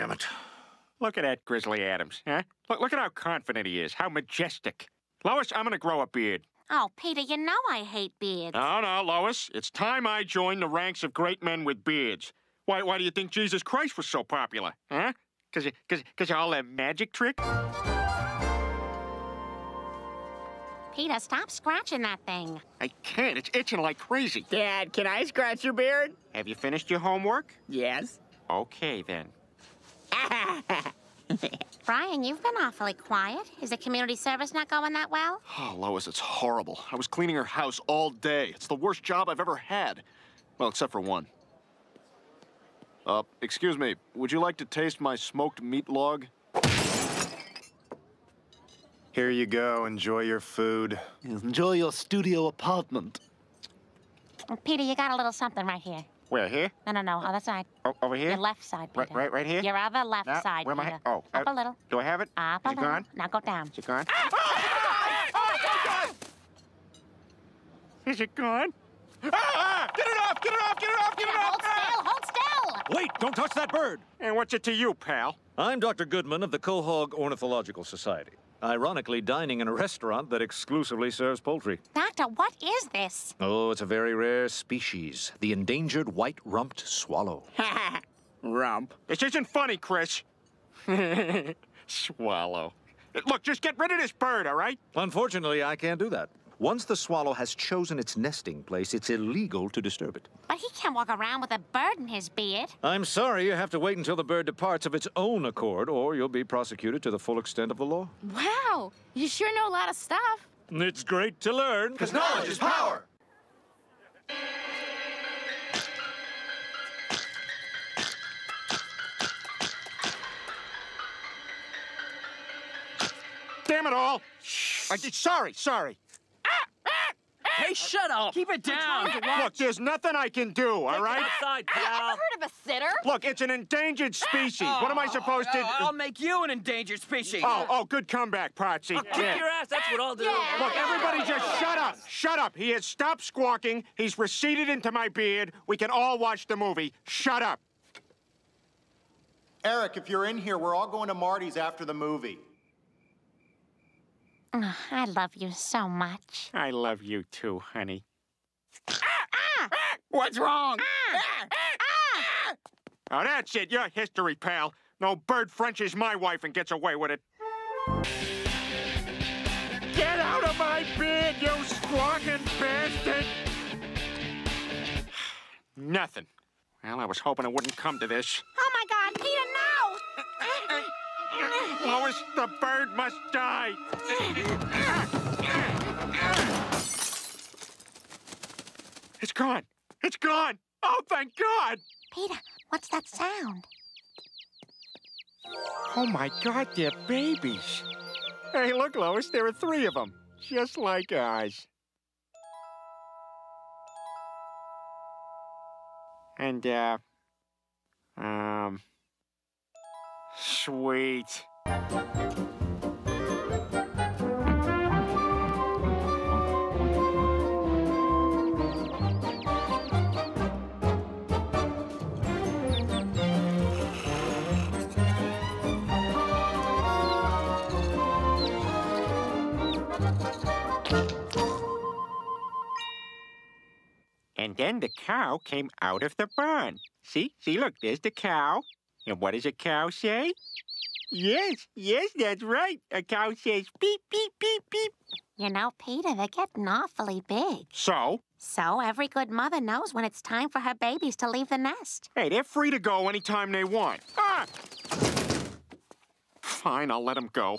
Damn it. Look at that Grizzly Adams, huh? Look, look at how confident he is, how majestic. Lois, I'm gonna grow a beard. Oh, Peter, you know I hate beards. No, no, Lois. It's time I joined the ranks of great men with beards. Why, why do you think Jesus Christ was so popular, huh? Cause, you- cause, cause of all that magic trick? Peter, stop scratching that thing. I can't. It's itching like crazy. Dad, can I scratch your beard? Have you finished your homework? Yes. Okay, then. Brian, you've been awfully quiet. Is the community service not going that well? Oh, Lois, it's horrible. I was cleaning her house all day. It's the worst job I've ever had. Well, except for one. Uh, excuse me, would you like to taste my smoked meat log? Here you go. Enjoy your food. Enjoy your studio apartment. Peter, you got a little something right here. Where, here? No, no, no, other side. O- over here? Your left side, Peter. Right, right, right here? Your other left Now, side, where am I? Oh, Up uh, a little. Do I have it? Up a Is it little. gone? Now go down. Is it gone? Is it gone? Ah! Get it off! Get it off! Get it off! Get it off! hold still, hold still! Wait, don't touch that bird. And what's it to you, pal? I'm Dr. Goodman of the Quahog Ornithological Society. Ironically, dining in a restaurant that exclusively serves poultry. Doctor, what is this? Oh, it's a very rare species, the endangered white-rumped swallow. Ha ha. Rump. This isn't funny, Chris. Swallow. Look, just get rid of this bird, all right? Unfortunately, I can't do that. Once the swallow has chosen its nesting place, it's illegal to disturb it. But he can't walk around with a bird in his beard. I'm sorry, you have to wait until the bird departs of its own accord, or you'll be prosecuted to the full extent of the law. Wow, you sure know a lot of stuff. It's great to learn. Because knowledge is power! Damn it all! I did, sorry, sorry. Hey, uh, shut up. Keep it down. Look, there's nothing I can do, all right? Have you ever heard of a sitter? Look, it's an endangered oh. species. What am I supposed to? Oh, I'll make you an endangered species. Oh, oh, good comeback, Potsy. Oh, yeah. ass, that's what I'll do. Look, everybody just shut up. Shut up. He has stopped squawking. He's receded into my beard. We can all watch the movie. Shut up. Eric, if you're in here, we're all going to Marty's after the movie. Ugh, I love you so much. I love you too, honey. Ah, ah! What's wrong? Oh, that's it. You're history, pal. No bird Frenches my wife and gets away with it. Get out of my bed, you squawking bastard! Nothing. Well, I was hoping it wouldn't come to this. Oh my God, Peter, no! Lois, the bird must die. It's gone. It's gone. Oh, thank God. Peter, what's that sound? Oh my God, they're babies. Hey, look, Lois, there are three of them, just like ours. And, uh, um, sweet. And then the cow came out of the barn. See? See, look, there's the cow. And what does a cow say? Yes, yes, that's right. A cow says beep, beep, beep, beep. You know, Peter, they're getting awfully big. So, So every good mother knows when it's time for her babies to leave the nest. hey, they're free to go anytime they want. Ah! Fine, I'll let them go.